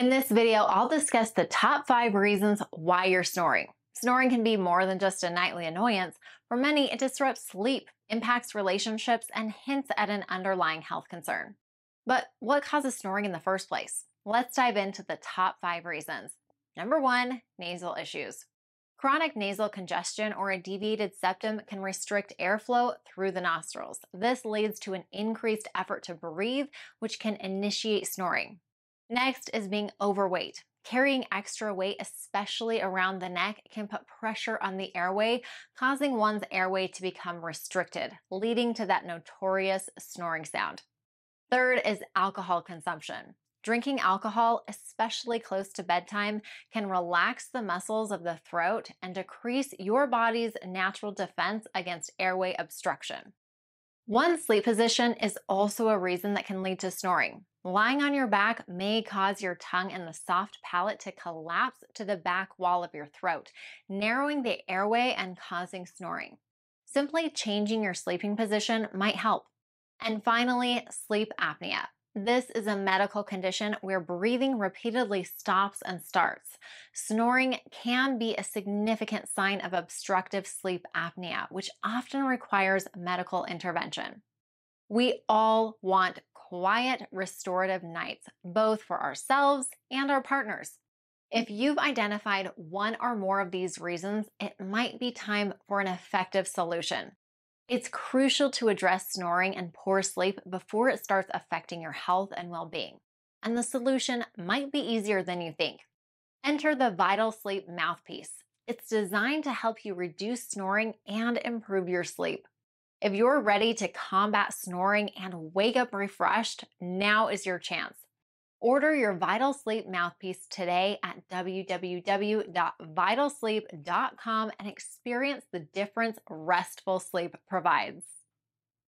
In this video, I'll discuss the top five reasons why you're snoring. Snoring can be more than just a nightly annoyance. For many, it disrupts sleep, impacts relationships, and hints at an underlying health concern. But what causes snoring in the first place? Let's dive into the top five reasons. Number one, nasal issues. Chronic nasal congestion or a deviated septum can restrict airflow through the nostrils. This leads to an increased effort to breathe, which can initiate snoring. Next is being overweight. Carrying extra weight, especially around the neck, can put pressure on the airway, causing one's airway to become restricted, leading to that notorious snoring sound. Third is alcohol consumption. Drinking alcohol, especially close to bedtime, can relax the muscles of the throat and decrease your body's natural defense against airway obstruction. One sleep position is also a reason that can lead to snoring. Lying on your back may cause your tongue and the soft palate to collapse to the back wall of your throat, narrowing the airway and causing snoring. Simply changing your sleeping position might help. And finally, sleep apnea. This is a medical condition where breathing repeatedly stops and starts. Snoring can be a significant sign of obstructive sleep apnea, which often requires medical intervention. We all want quiet, restorative nights, both for ourselves and our partners. If you've identified one or more of these reasons, it might be time for an effective solution. It's crucial to address snoring and poor sleep before it starts affecting your health and well being. And the solution might be easier than you think. Enter the VitalSleep Mouthpiece. It's designed to help you reduce snoring and improve your sleep. If you're ready to combat snoring and wake up refreshed, now is your chance. Order your VitalSleep mouthpiece today at www.vitalsleep.com and experience the difference restful sleep provides.